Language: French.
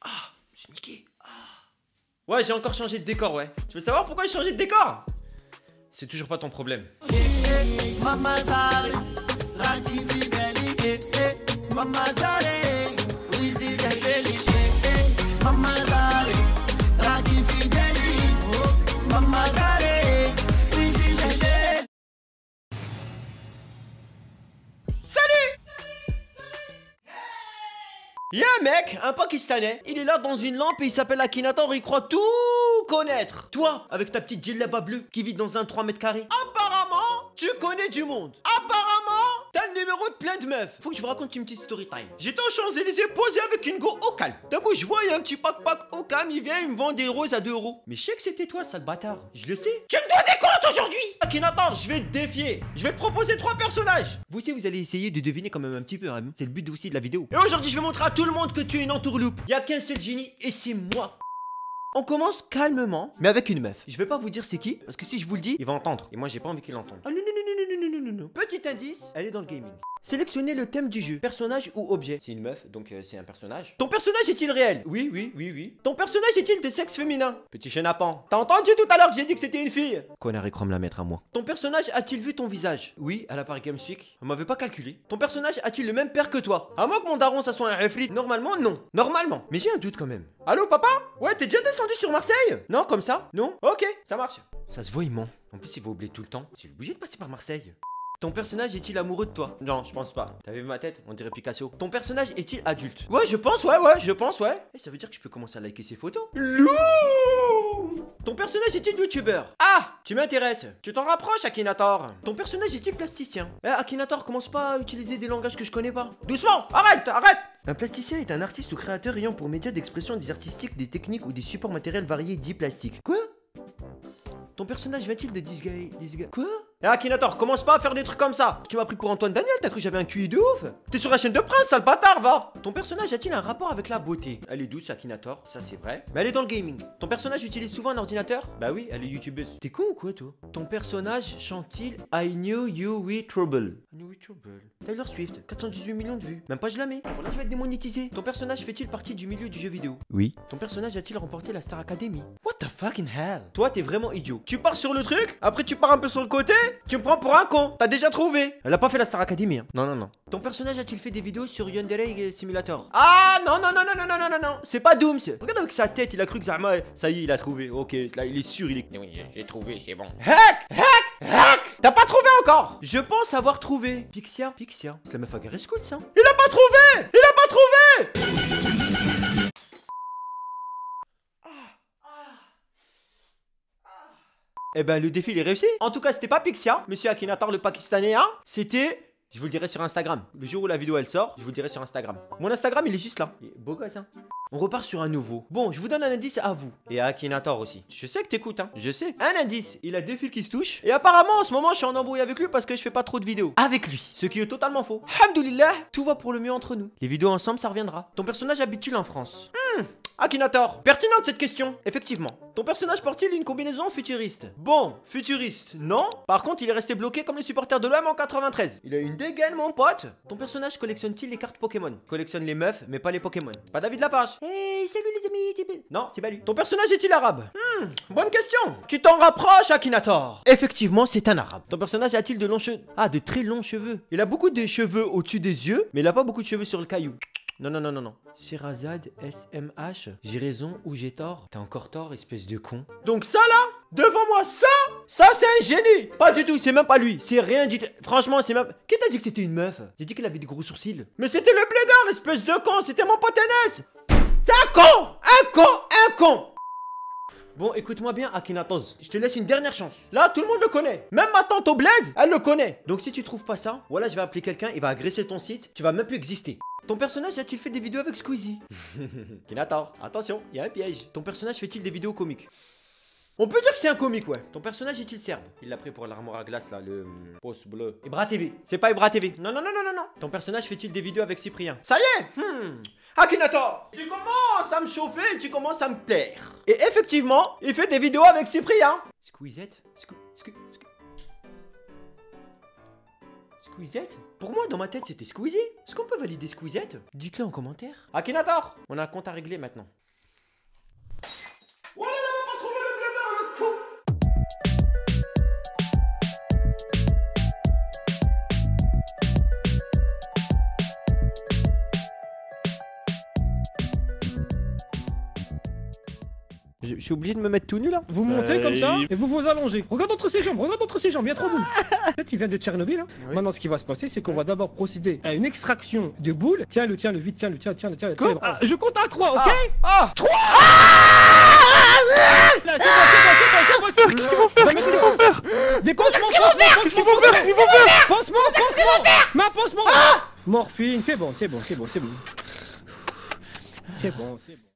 Ah, je me suis niqué. Ouais, j'ai encore changé de décor, ouais. Tu veux savoir pourquoi j'ai changé de décor? C'est toujours pas ton problème. Y'a un mec, un Pakistanais, il est là dans une lampe et il s'appelle Akinator, il croit tout connaître. Toi, avec ta petite djellaba bleue qui vit dans un 3 mètres carrés, apparemment, tu connais du monde. Apparemment, t'as le numéro de plein de meufs. Faut que je vous raconte une petite story time. J'étais aux Champs-Élysées posé avec une go au calme. D'un coup, je vois, y a un petit pack-pack au calme, il vient, il me vend des roses à 2 euros. Mais je sais que c'était toi, sale bâtard. Je le sais. Tu me dois des comptes aujourd'hui? Akinator, je vais te défier. Je vais te proposer trois personnages. Vous aussi, vous allez essayer de deviner quand même un petit peu. hein. C'est le but aussi de la vidéo. Et aujourd'hui, je vais montrer à tout le monde que tu es une entourloupe. Il y a qu'un seul génie et c'est moi. On commence calmement, mais avec une meuf. Je vais pas vous dire c'est qui, parce que si je vous le dis, il va entendre. Et moi, j'ai pas envie qu'il entende. Ah Petit indice, elle est dans le gaming. Sélectionnez le thème du jeu, personnage ou objet. C'est une meuf, donc euh, c'est un personnage. Ton personnage est-il réel? Oui, oui, oui, oui. Ton personnage est-il de sexe féminin? Petit chenapan. T'as entendu tout à l'heure que j'ai dit que c'était une fille? Connard et Chrome la mettre à moi. Ton personnage a-t-il vu ton visage? Oui, à la Game Chic. On m'avait pas calculé. Ton personnage a-t-il le même père que toi? À moins que mon daron ça soit un reflit. Normalement, non. Normalement. Mais j'ai un doute quand même. Allô, papa? Ouais, t'es déjà descendu sur Marseille? Non, comme ça? Non? Ok, ça marche. Ça se voit, il ment. En plus, il va oublier tout le temps. J'ai obligé de passer par Marseille. Ton personnage est-il amoureux de toi? Non, je pense pas. T'avais vu ma tête? On dirait Picasso. Ton personnage est-il adulte? Ouais, je pense, ouais, ouais, je pense, ouais. Et ça veut dire que je peux commencer à liker ses photos Loup Ton personnage est-il youtubeur? Ah Tu m'intéresses. Tu t'en rapproches, Akinator. Ton personnage est-il plasticien? Eh, Akinator, commence pas à utiliser des langages que je connais pas. Doucement Arrête Arrête un plasticien est un artiste ou créateur ayant pour média d'expression des artistiques, des techniques ou des supports matériels variés dits plastiques. Quoi? Ton personnage va-t-il de Disguise Quoi? Eh Akinator, commence pas à faire des trucs comme ça Tu m'as pris pour Antoine Daniel, t'as cru que j'avais un QI de ouf? T'es sur la chaîne de Prince, sale bâtard, va Ton personnage a-t-il un rapport avec la beauté? Elle est douce, Akinator, ça c'est vrai. Mais elle est dans le gaming. Ton personnage utilise souvent un ordinateur? Bah oui, elle est youtubeuse. T'es con ou quoi, toi? Ton personnage chante-t-il I knew you were trouble? I knew you trouble. Taylor Swift, 418 millions de vues. Même pas je la mets. Bon là je vais être démonétisé. Ton personnage fait-il partie du milieu du jeu vidéo? Oui. Ton personnage a-t-il remporté la Star Academy? What the fucking hell? Toi t'es vraiment idiot. Tu pars sur le truc, après tu pars un peu sur le côté, tu me prends pour un con. T'as déjà trouvé. Elle a pas fait la Star Academy. Hein. Non non non. Ton personnage a-t-il fait des vidéos sur Yandere Simulator? Ah non non non non non non non non non. C'est pas Dooms. Regarde avec sa tête, il a cru que Zama, ça y est, il a trouvé. Ok, là il est sûr, il est. Oui, j'ai trouvé, c'est bon. Hack Hack Hack T'as pas trouvé encore? Je pense avoir trouvé. Pixia Pixia. C'est la meuf à Garage School ça. Il a pas trouvé Il a pas trouvé Eh ben le défi il est réussi. En tout cas c'était pas Pixia, monsieur Akinator le pakistanais hein. C'était je vous le dirai sur Instagram. Le jour où la vidéo elle sort, je vous le dirai sur Instagram. Mon Instagram il est juste là. Il est beau gosse hein. On repart sur un nouveau. Bon, je vous donne un indice à vous. Et à Akinator aussi. Je sais que t'écoutes hein. Je sais. Un indice. Il a deux fils qui se touchent. Et apparemment en ce moment je suis en embrouille avec lui parce que je fais pas trop de vidéos. Avec lui. Ce qui est totalement faux. Alhamdoulilah, tout va pour le mieux entre nous. Les vidéos ensemble ça reviendra. Ton personnage habite-t-il en France Hmm. Akinator, pertinente cette question. Effectivement. Ton personnage porte-t-il une combinaison futuriste? Bon, futuriste, non. Par contre, il est resté bloqué comme les supporters de l'OM en 93. Il a une dégaine, mon pote. Ton personnage collectionne-t-il les cartes Pokémon? Collectionne les meufs, mais pas les Pokémon. Pas David Lapage. Hey, salut les amis. Non, c'est pas lui. Ton personnage est-il arabe? Hmm, bonne question. Tu t'en rapproches, Akinator. Effectivement, c'est un arabe. Ton personnage a-t-il de longs cheveux Ah, de très longs cheveux. Il a beaucoup de cheveux au-dessus des yeux, mais il a pas beaucoup de cheveux sur le caillou. Non, non, non, non, non. Sherazade SMH. J'ai raison ou j'ai tort? T'as encore tort, espèce de con. Donc ça là, devant moi, ça, ça c'est un génie. Pas du tout, c'est même pas lui. C'est rien du tout. Franchement, c'est même. Qui t'a dit que c'était une meuf? J'ai dit qu'elle avait des gros sourcils. Mais c'était le blédard, espèce de con. C'était mon pote. C'est un con Un con Un con Bon, écoute-moi bien, Akinatos. Je te laisse une dernière chance. Là, tout le monde le connaît. Même ma tante au bled, elle le connaît. Donc, si tu trouves pas ça, voilà, je vais appeler quelqu'un, il va agresser ton site, tu vas même plus exister. Ton personnage a-t-il fait des vidéos avec Squeezie Akinator, attention, il y a un piège. Ton personnage fait-il des vidéos comiques on peut dire que c'est un comique, ouais. Ton personnage est-il serbe Il l'a pris pour l'armoire à glace, là, le hum, poste bleu. Ibra TV. C'est pas Ibra TV. Non, non, non, non, non, non. Ton personnage fait-il des vidéos avec Cyprien Ça y est hmm. Akinator Tu commences à me chauffer, tu commences à me plaire. Et effectivement, il fait des vidéos avec Cyprien. Squeezette Sque- Pour moi, dans ma tête, c'était Squeezie. Est-ce qu'on peut valider Squeezette Dites-le en commentaire. Akinator On a un compte à régler maintenant. Je, suis obligé de me mettre tout nu là Vous montez Euh, comme ça il- et vous vous allongez. Regarde entre ses jambes, regarde entre ses jambes, il y a trois boules. Peut-être qu'il vient de Tchernobyl. Hein. Oui. Maintenant, ce qui va se passer, c'est qu'on va d'abord procéder à une extraction de boules. Tiens-le, tiens-le, vite, tiens-le, tiens, tiens-le, tiens-le. Quoi tiens-le. Ah, je compte à trois, ok Ah Là, c'est bon, c'est bon, c'est bon, c'est bon. Qu'est-ce qu'ils vont faire Qu'est-ce qu'ils vont faire Des pansements, qu'est-ce qu'ils vont faire Qu'est-ce qu'ils vont faire Qu'est-ce qu'ils vont faire Pansement, pansement Ma pansement Morphine, c'est bon, c'est bon, c'est bon, c'est bon. C'est bon, c'est bon.